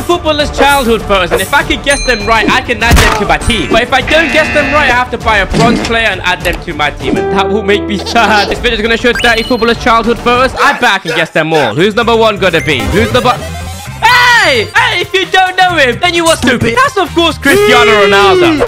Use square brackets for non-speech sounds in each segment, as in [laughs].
are footballers' childhood photos, and if I could guess them right, I can add them to my team. But if I don't guess them right, I have to buy a bronze player and add them to my team, and that will make me sad. This video is gonna show 30 footballers' childhood photos. I bet I can guess them all. Who's number one gonna be? Who's number... Hey! Hey, if you don't know him, then you are stupid. That's, of course, Cristiano Ronaldo.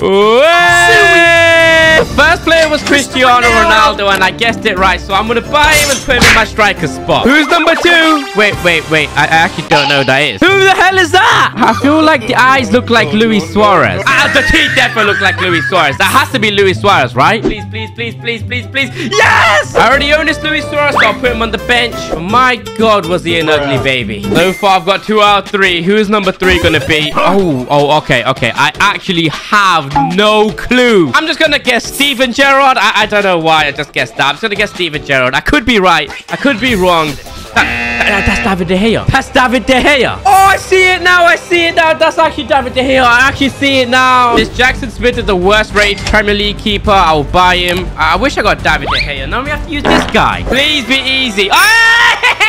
First player was Cristiano Ronaldo, and I guessed it right, so I'm going to buy him and put him in my striker spot. Who's number two? Wait, wait, wait. I, I actually don't know who that is. Who the hell is that? I feel like the eyes look like Luis Suarez. Ah, the teeth definitely look like Luis Suarez. That has to be Luis Suarez, right? Please, please, please, please, please, please. Yes! I already own this Luis Suarez, so I'll put him on the bench. Oh my God, was he an ugly baby. So far, I've got two out of three. Who's number three gonna be? Oh, oh, okay, okay. I actually have no clue. I'm just gonna guess Steven Gerrard. I, I don't know why I just guessed that. I'm just gonna guess Steven Gerrard. I could be right. I could be wrong. That, that, that's David De Gea. That's David De Gea. Oh, I see it now. I see it now. That's actually David De Gea. I actually see it now. This Jackson Smith is the worst rated Premier League keeper. I'll buy him. I wish I got David De Gea. Now we have to use this guy. Please be easy. [laughs]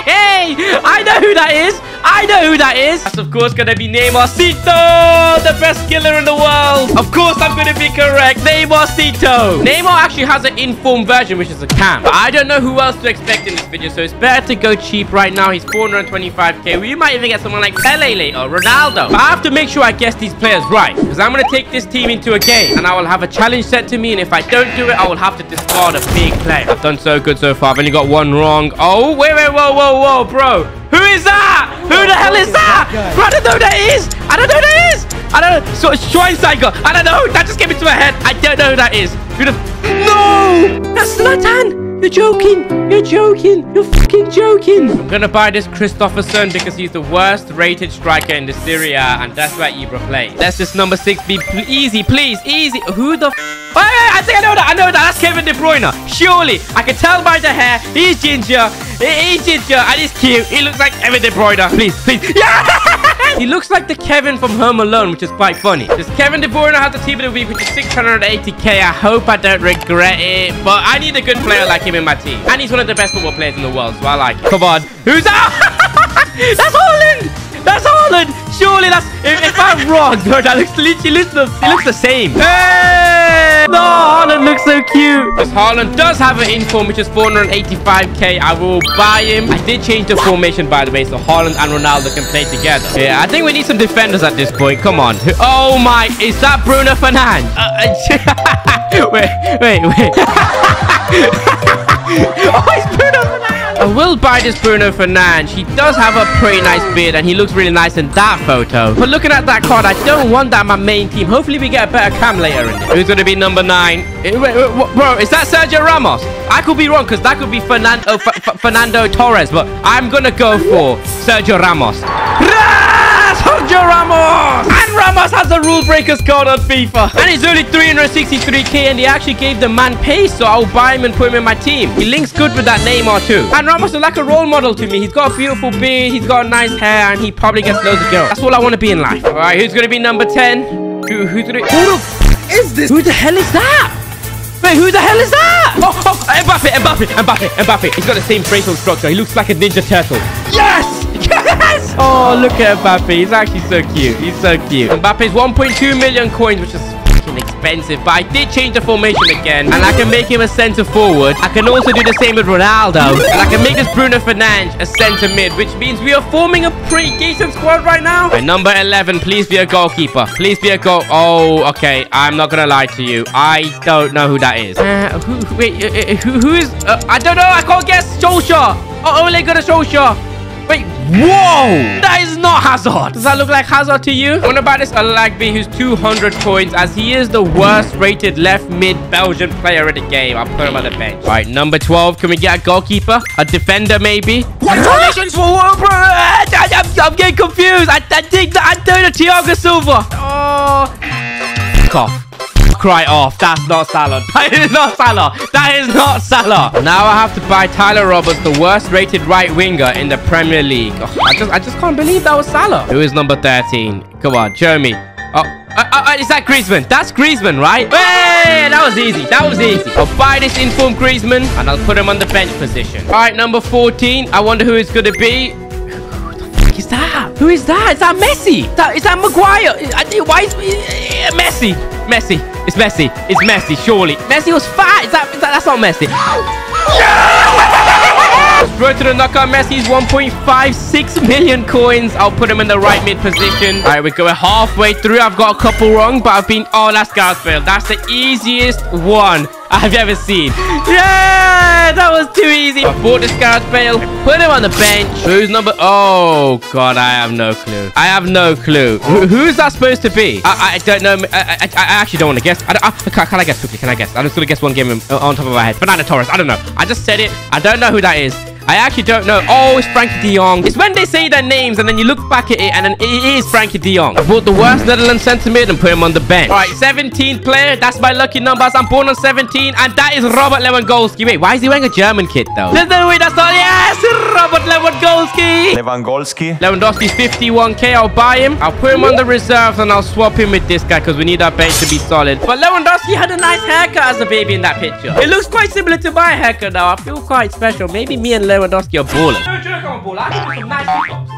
Hey, I know who that is. I know who that is. That's of course gonna be Neymar Cito, the best killer in the world. Of course I'm gonna be correct. Neymar Cito. Neymar actually has an informed version, which is a cam. But I don't know who else to expect in this video, so it's better to go cheap right now. He's 425k. We might even get someone like Pele later, Ronaldo. But I have to make sure I guess these players right, because I'm gonna take this team into a game, and I will have a challenge set to me, and if I don't do it, I will have to discard a big player. I've done so good so far. I've only got one wrong. Oh, wait, wait, whoa, whoa, whoa, bro. Who is that? Who the hell is that? I don't know who that is. I don't know who that is. I don't know. So it's Schweinsteiger. I don't know. That just came into my head. I don't know who that is. Who the... No! That's Zlatan. You're joking. You're joking. You're fucking joking. I'm going to buy this Christopherson because he's the worst rated striker in the Serie A. And that's where Ibra plays. Let's just number six be easy, please. Easy. Who the... Oh, I think I know that. I know that. Kevin De Bruyne. Surely. I can tell by the hair. He's ginger. He's ginger and he's cute. He looks like Kevin De Bruyne. Please, please. [laughs] Yeah! he looks like the Kevin from Home Alone, which is quite funny. Does Kevin De Bruyne have the team of the week, which is 680k? I hope I don't regret it. But I need a good player like him in my team. And he's one of the best football players in the world, so I like it. Come on. Who's that? [laughs] That's Haaland! That's Haaland! Surely that's... If, if I'm wrong, bro, [laughs] that looks literally... Looks, he looks the same. Hey! No, Haaland looks so cute. This Haaland does have an inform, which is 485k. I will buy him. I did change the formation, by the way, so Haaland and Ronaldo can play together. Yeah, I think we need some defenders at this point. Come on. Oh, my... Is that Bruno Fernandes? Uh, [laughs] wait, wait, wait. [laughs] oh, it's Bruno. I will buy this Bruno Fernandes. He does have a pretty nice beard and he looks really nice in that photo. But looking at that card, I don't want that my main team. Hopefully we get a better cam later in it. Who's going to be number nine? Eh, wait, wait, wait, bro, is that Sergio Ramos? I could be wrong because that could be Fernando, F Fernando Torres. But I'm going to go for Sergio Ramos. Sergio Ramos! And Ramos has a rule breakers card on FIFA. And he's only 363k and he actually gave the man pace, so I'll buy him and put him in my team. He links good with that Neymar too. And Ramos is like a role model to me. He's got a beautiful beard, he's got nice hair, and he probably gets loads of girls. That's all I want to be in life. All right, who's going to be number 10? Who, who's going to... Who the is this? Who the hell is that? Wait, who the hell is that? Oh, [laughs] oh, Mbappe, Mbappe, Mbappe, Mbappe. He's got the same facial structure. He looks like a Ninja Turtle. Yes! Oh, look at Mbappe. He's actually so cute. He's so cute. Mbappe's 1.2 million coins, which is expensive. But I did change the formation again. And I can make him a center forward. I can also do the same with Ronaldo. And I can make this Bruno Fernandes a center mid, which means we are forming a pretty decent squad right now. And number 11, please be a goalkeeper. Please be a goal. Oh, okay. I'm not to lie to you. I don't know who that is. Uh, who, wait, uh, uh who, who is... Uh, I don't know. I can't guess. Solskjaer. Oh, Gunnar Solskjaer. Wait, whoa! That is not Hazard. Does that look like Hazard to you? What about this Alagbi who's 200 coins as he is the worst rated left mid Belgian player in the game. I'll put him on the bench. All right, number 12. Can we get a goalkeeper? A defender maybe? What formations for what, bro? [laughs] I, am getting confused. I, I think that Antonio Thiago Silva. Oh, cough cry off. That's not Salah. [laughs] That is not Salah. That is not Salah. Now I have to buy Tyler Roberts, the worst rated right winger in the Premier League. Oh, I just I just can't believe that was Salah. Who is number 13? Come on, Jeremy. Oh, uh, uh, uh, is that Griezmann? That's Griezmann, right? Hey, that was easy. That was easy. I'll buy this informed Griezmann and I'll put him on the bench position. All right, number 14. I wonder who it's going to be is that? Who is that? Is that Messi? Is that, is that Maguire? Why is uh, Messi? Messi. It's Messi. It's Messi, surely. Messi was fat. Is that, is that that's not Messi. Road to the knockout Messi's 1.56 million coins. I'll put him in the right mid position. All right, we're going halfway through. I've got a couple wrong, but I've been... Oh, that's Garfield. That's the easiest one I've ever seen. Yeah, that was too easy. I bought this Gareth Bale, put him on the bench. Who's number? Oh, God, I have no clue. I have no clue. Who, who's that supposed to be? I, I don't know. I, I, I, actually don't want to guess. I, I, can, can I guess quickly? Can I guess? I'm just going to guess one game on top of my head. Banana Torres. I don't know. I just said it. I don't know who that is. I actually don't know. Oh, it's Frenkie de Jong. It's when they say their names and then you look back at it and then it is Frenkie de Jong. I bought the worst Netherlands centre mid and put him on the bench. All right, 17th player. That's my lucky numbers. I'm born on 17 and that is Robert Lewandowski. Wait, why is he wearing a German kit though? There's no way that's all. Yes, Robert Lewandowski. Lewandowski. Lewandowski's 51k. I'll buy him. I'll put him on the reserves and I'll swap him with this guy because we need our bench to be solid. But Lewandowski had a nice haircut as a baby in that picture. It looks quite similar to my haircut now. I feel quite special. Maybe me and Lewandowski are ballers. No joke, I'm a baller. I do some nice.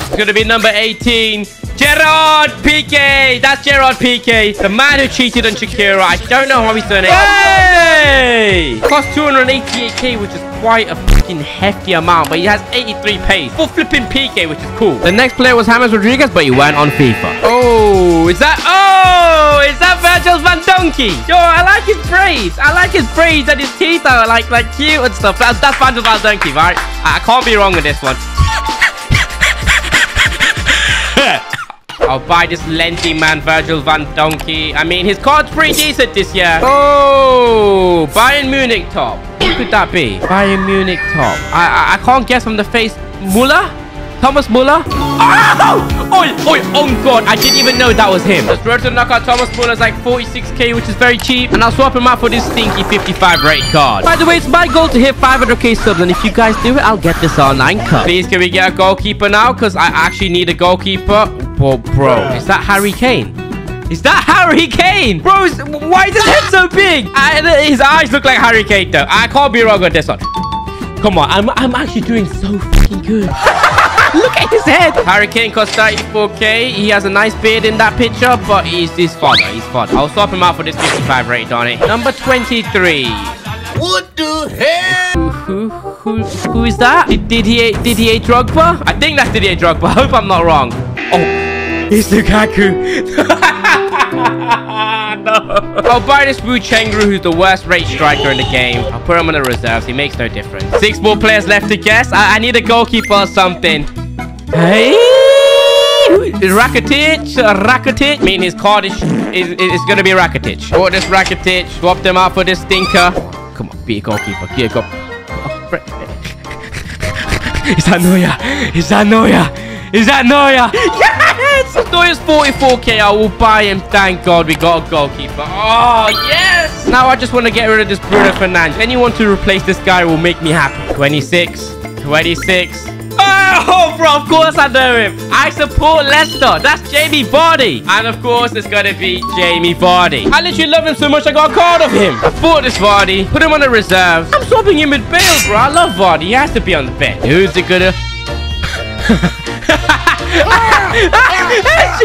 It's gonna be number 18. Gerard Piqué. That's Gerard Piqué. The man who cheated on Shakira. I don't know how he's done it. Hey! Cost 288k, which is quite a fucking hefty amount, but he has 83 pace for flipping Piqué, which is cool. The next player was James Rodriguez, but he went on FIFA. Oh, is that... Oh, is that Virgil van Donkey? Yo, I like his braids. I like his braids and his teeth are like, like cute and stuff. That's, that's Virgil van Donkey, right? I can't be wrong with this one. I'll buy this lengthy man, Virgil van Donkey. I mean, his card's pretty decent this year. Oh, Bayern Munich top. Who could that be? Bayern Munich top. I, I, I can't guess from the face. Muller? Thomas Muller? Oh! Oi, oi, oh god, I didn't even know that was him. Let's to knock out Thomas Muller's like 46k, which is very cheap. And I'll swap him out for this stinky 55 rate card. By the way, it's my goal to hit 500k subs. And if you guys do it, I'll get this online cup. Please, can we get a goalkeeper now? Because I actually need a goalkeeper. Bro, bro, is that Harry Kane? Is that Harry Kane? Bro, why is his head so big? [laughs] I, his eyes look like Harry Kane, though. I can't be wrong on this one. Come on, I'm, I'm actually doing so fucking good. [laughs] Look at his head. Harry Kane costs 34k. He has a nice beard in that picture, but he's his father. He's father. I'll swap him out for this 55 rate on it. Number 23. What the hell? Who, who, who, who is that? Did, Didier, Didier Drogba? I think that's Didier Drogba. [laughs] I hope I'm not wrong. Oh, it's Lukaku. [laughs] no. I'll buy this Wu Chengru, who's the worst rate striker in the game. I'll put him on the reserves. He makes no difference. Six more players left to guess. I, I need a goalkeeper or something. Hey! Rakitic, uh, Rakitic. I mean, his card is, is, is going to be Rakitic. Bought this Rakitic. Swap them out for this stinker. Come on, be a goalkeeper. Be a goal. [laughs] Is that Neuer? Is that Neuer? Is that Neuer? Neuer's 44k. I will buy him. Thank God we got a goalkeeper. Oh, yes! Now I just want to get rid of this Bruno Fernandes. Anyone to replace this guy will make me happy. 26. 26. Oh, [laughs] bro, of course I know him. I support Leicester. That's Jamie Vardy. And of course, it's going to be Jamie Vardy. I literally love him so much, I got a card of him. I bought this Vardy, put him on the reserves. I'm swapping him with Bale, bro. I love Vardy. He has to be on the bench. Who's it gonna... [laughs]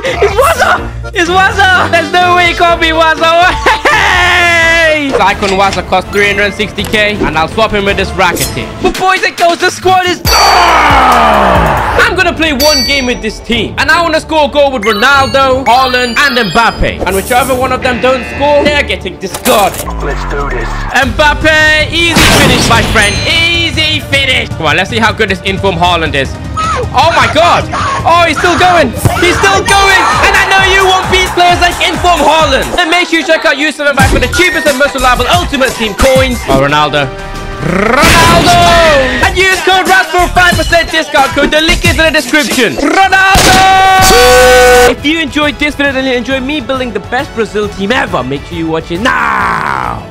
it's Wazza! It's Wazza! There's no way it can't be Wazza! Hey! Icon Wazza costs 360k, and I'll swap him with this Rakitic. But boys and girls, the squad is... I'm gonna play one game with this team, and I want to score a goal with Ronaldo, Haaland, and Mbappe. And whichever one of them don't score, they're getting discarded. Let's do this. Mbappe, easy finish, my friend. Easy finish. Come on, let's see how good this inform Haaland is. Oh my god! Oh, he's still going! He's still going! And I know you want beat players like Inform Haaland! And make sure you check out U7BUY for the cheapest and most reliable Ultimate Team coins. Oh, Ronaldo. Ronaldo! And use code RAZZ for a 5% discount code. The link is in the description. Ronaldo! If you enjoyed this video and you enjoy me building the best Brazil team ever, make sure you watch it now!